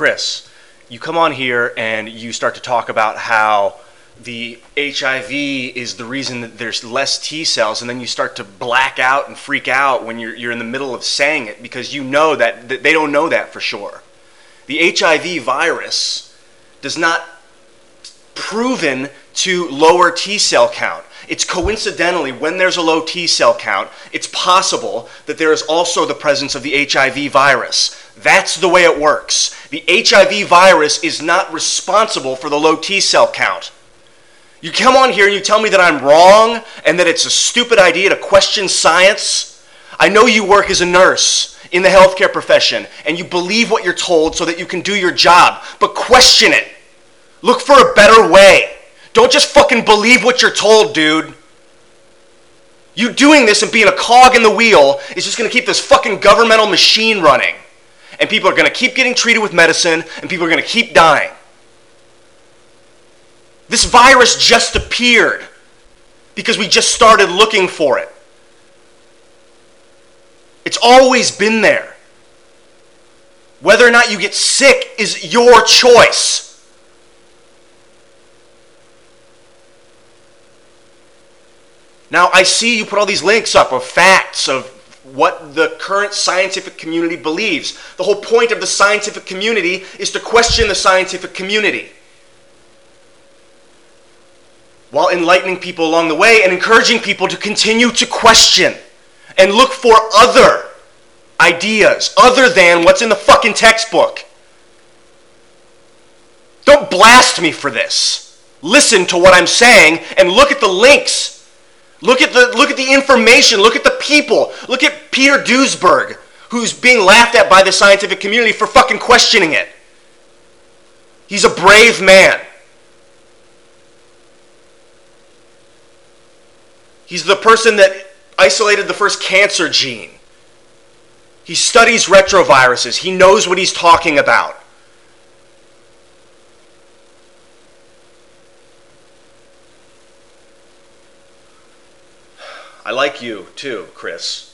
Chris, you come on here and you start to talk about how the HIV is the reason that there's less T cells, and then you start to black out and freak out when you're, you're in the middle of saying it because you know that, that they don't know that for sure. The HIV virus does not proven to lower T cell count. It's coincidentally, when there's a low T cell count, it's possible that there is also the presence of the HIV virus. That's the way it works. The HIV virus is not responsible for the low T cell count. You come on here and you tell me that I'm wrong and that it's a stupid idea to question science. I know you work as a nurse in the healthcare profession and you believe what you're told so that you can do your job, but question it. Look for a better way. Don't just fucking believe what you're told, dude. You doing this and being a cog in the wheel is just gonna keep this fucking governmental machine running. And people are gonna keep getting treated with medicine and people are gonna keep dying. This virus just appeared because we just started looking for it. It's always been there. Whether or not you get sick is your choice. Now, I see you put all these links up of facts of what the current scientific community believes. The whole point of the scientific community is to question the scientific community while enlightening people along the way and encouraging people to continue to question and look for other ideas other than what's in the fucking textbook. Don't blast me for this. Listen to what I'm saying and look at the links. Look at the look at the information, look at the people. Look at Peter Duesberg, who's being laughed at by the scientific community for fucking questioning it. He's a brave man. He's the person that isolated the first cancer gene. He studies retroviruses. He knows what he's talking about. I like you too, Chris.